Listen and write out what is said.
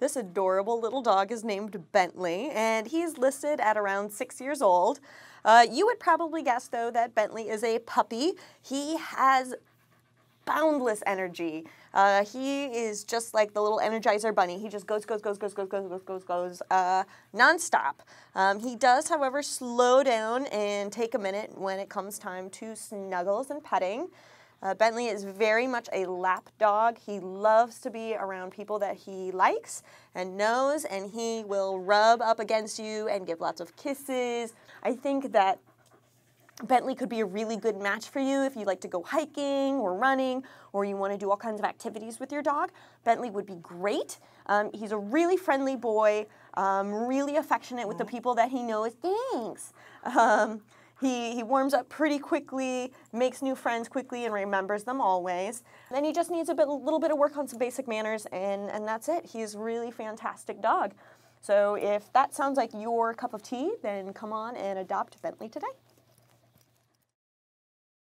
This adorable little dog is named Bentley, and he's listed at around six years old. Uh, you would probably guess, though, that Bentley is a puppy. He has boundless energy. Uh, he is just like the little Energizer bunny. He just goes, goes, goes, goes, goes, goes, goes, goes, goes, uh, nonstop. Um, he does, however, slow down and take a minute when it comes time to snuggles and petting. Uh, Bentley is very much a lap dog. He loves to be around people that he likes and knows, and he will rub up against you and give lots of kisses. I think that Bentley could be a really good match for you if you like to go hiking or running or you want to do all kinds of activities with your dog. Bentley would be great. Um, he's a really friendly boy, um, really affectionate with the people that he knows. Thanks. Um, he, he warms up pretty quickly, makes new friends quickly, and remembers them always. Then he just needs a bit, little bit of work on some basic manners, and, and that's it. He's really fantastic dog. So if that sounds like your cup of tea, then come on and adopt Bentley today.